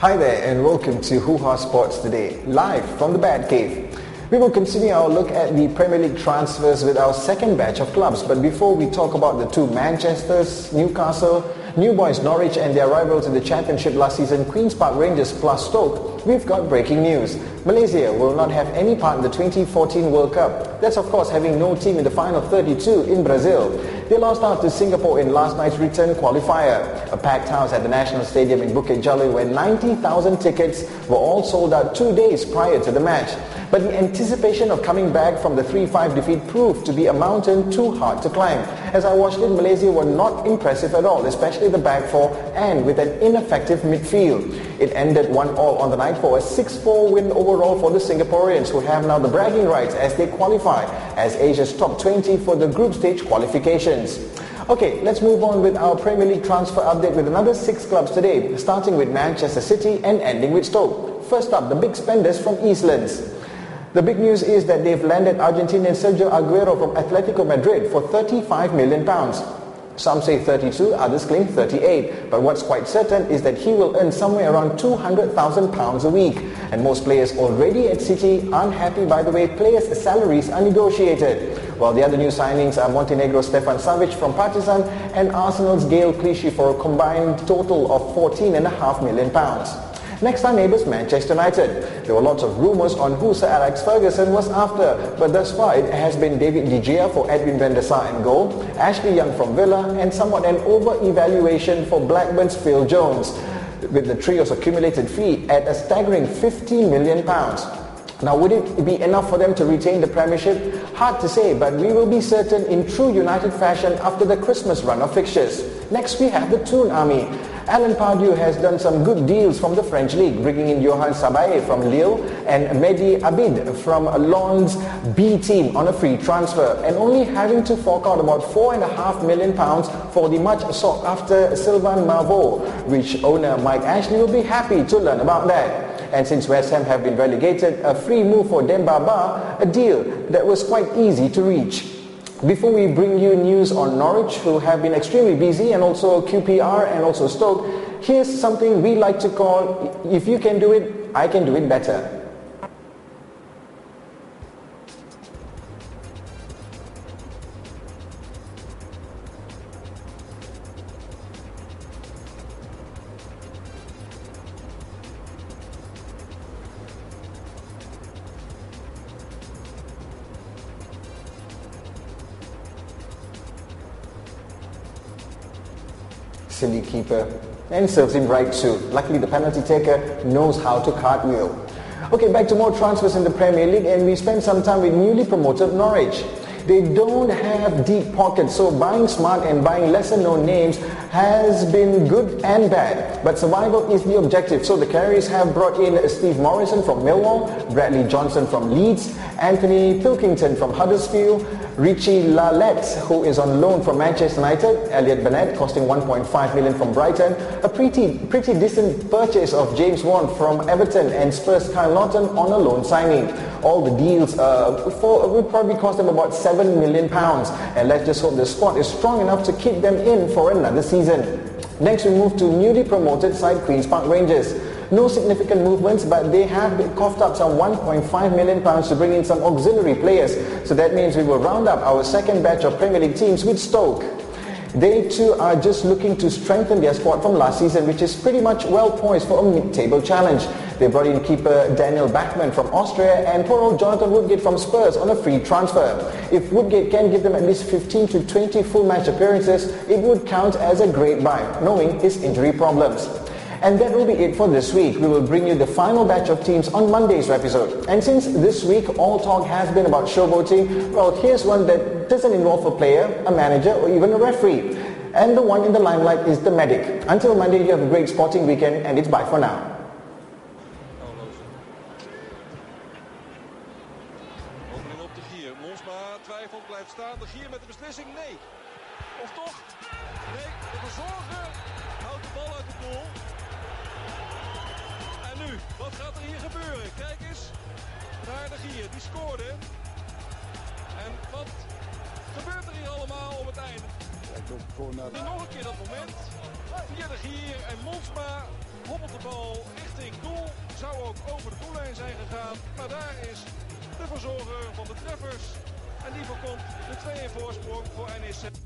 Hi there and welcome to Hoohaa Sports Today, live from the Bat Cave. We will continue our look at the Premier League transfers with our second batch of clubs. But before we talk about the two Manchesters, Newcastle, New Boys Norwich and their rivals in the championship last season, Queen's Park Rangers plus Stoke, we've got breaking news. Malaysia will not have any part in the 2014 World Cup. That's of course having no team in the final 32 in Brazil. They lost out to Singapore in last night's return qualifier. A packed house at the National Stadium in Bukit Jalil where 90,000 tickets were all sold out two days prior to the match. But the anticipation of coming back from the 3-5 defeat proved to be a mountain too hard to climb. As I watched it, Malaysia were not impressive at all, especially the back four and with an ineffective midfield. It ended 1-all on the night for a 6-4 win overall for the Singaporeans who have now the bragging rights as they qualify as Asia's top 20 for the group stage qualifications. Okay, let's move on with our Premier League transfer update with another six clubs today, starting with Manchester City and ending with Stoke. First up, the big spenders from Eastlands. The big news is that they've landed Argentinian Sergio Aguero from Atletico Madrid for 35 million pounds. Some say 32, others claim 38. But what's quite certain is that he will earn somewhere around 200,000 pounds a week. And most players already at City aren't happy by the way players' salaries are negotiated. While the other new signings are Montenegro's Stefan Savic from Partizan and Arsenal's Gael Clichy for a combined total of 14.5 million pounds. Next, our neighbours Manchester United. There were lots of rumours on who Sir Alex Ferguson was after, but thus far it has been David De Gea for Edwin van der Sar and goal, Ashley Young from Villa, and somewhat an over-evaluation for Blackburn's Phil Jones, with the trio's accumulated fee at a staggering 50 million pounds. Now, would it be enough for them to retain the Premiership? Hard to say, but we will be certain in true United fashion after the Christmas run of fixtures. Next, we have the Toon Army. Alan Pardew has done some good deals from the French League, bringing in Yohan Cabaye from Lille and Mehdi Abeid from Lens B team on a free transfer, and only having to fork out about four and a half million pounds for the much sought after Sylvain Marveaux, which owner Mike Ashley will be happy to learn about that. And since West Ham have been relegated, a free move for Demba Ba, a deal that was quite easy to reach. Before we bring you news on Norwich, who have been extremely busy, and also QPR and also Stoke, here's something we like to call, if you can do it, I can do it better. Silly keeper and serves him right too. Luckily, the penalty taker knows how to cartwheel. Okay, back to more transfers in the Premier League, and we spend some time with newly promoted Norwich. They don't have deep pockets, so buying smart and buying lesser known names has been good and bad. But survival is the objective, so the Canaries have brought in Steve Morison from Millwall, Bradley Johnson from Leeds, Anthony Pilkington from Huddersfield, Richie De Laet, who is on loan from Manchester United, Elliot Bennett, costing 1.5 million from Brighton, a pretty pretty decent purchase of James Vaughan from Everton, and Spurs Kyle Naughton on a loan signing. All the deals uh, for, will probably cost them about 7 million pounds, and let's just hope the squad is strong enough to keep them in for another season. Next, we move to newly promoted side Queen's Park Rangers. No significant movements, but they have coughed up some 1.5 million pounds to bring in some auxiliary players. So that means we will round up our second batch of Premier League teams with Stoke. They too are just looking to strengthen their squad from last season, which is pretty much well poised for a mid-table challenge. They brought in keeper Daniel Bachmann from Austria and poor old Jonathan Woodgate from Spurs on a free transfer. If Woodgate can give them at least 15 to 20 full match appearances, it would count as a great buy, knowing his injury problems. And that will be it for this week. We will bring you the final batch of teams on Monday's episode. And since this week all talk has been about showboating, well, here's one that doesn't involve a player, a manager, or even a referee. And the one in the limelight is the medic. Until Monday, you have a great sporting weekend, and it's bye for now. Of toch? Nee, de zorgen houdt de bal uit de doel. En nu, wat gaat er hier gebeuren? Kijk eens naar de Gier, die scoorde. En wat gebeurt er hier allemaal op het einde? Nu nog een keer dat moment. Via de Gier en Monsma hobbelt de bal richting doel. Zou ook over de doellijn zijn gegaan. Maar daar is de verzorger van de treffers. En die voorkomt de 2-1 voorsprong voor NEC.